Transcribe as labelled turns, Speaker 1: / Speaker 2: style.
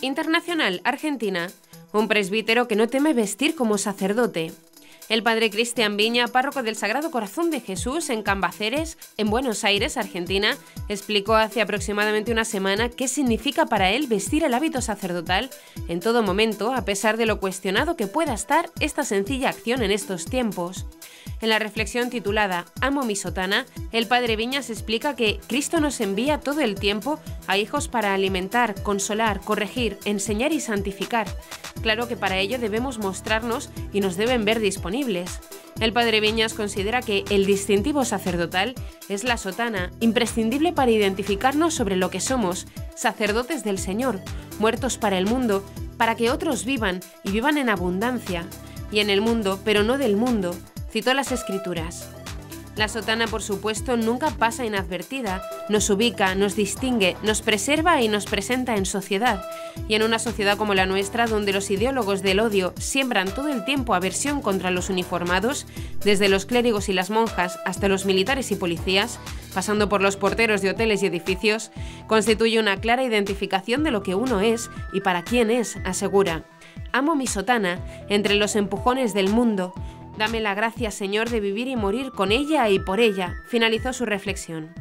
Speaker 1: Internacional Argentina, un presbítero que no teme vestir como sacerdote. El padre Cristian Viña, párroco del Sagrado Corazón de Jesús en Cambaceres, en Buenos Aires, Argentina, explicó hace aproximadamente una semana qué significa para él vestir el hábito sacerdotal en todo momento, a pesar de lo cuestionado que pueda estar esta sencilla acción en estos tiempos. En la reflexión titulada Amo mi sotana, el padre Viñas explica que Cristo nos envía todo el tiempo a hijos para alimentar, consolar, corregir, enseñar y santificar. Claro que para ello debemos mostrarnos y nos deben ver disponibles. El padre Viñas considera que el distintivo sacerdotal es la sotana, imprescindible para identificarnos sobre lo que somos, sacerdotes del Señor, muertos para el mundo, para que otros vivan y vivan en abundancia, y en el mundo, pero no del mundo, citó las escrituras. La sotana, por supuesto, nunca pasa inadvertida, nos ubica, nos distingue, nos preserva y nos presenta en sociedad. Y en una sociedad como la nuestra, donde los ideólogos del odio siembran todo el tiempo aversión contra los uniformados, desde los clérigos y las monjas hasta los militares y policías, pasando por los porteros de hoteles y edificios, constituye una clara identificación de lo que uno es y para quién es, asegura. Amo mi sotana entre los empujones del mundo, Dame la gracia, Señor, de vivir y morir con ella y por ella, finalizó su reflexión.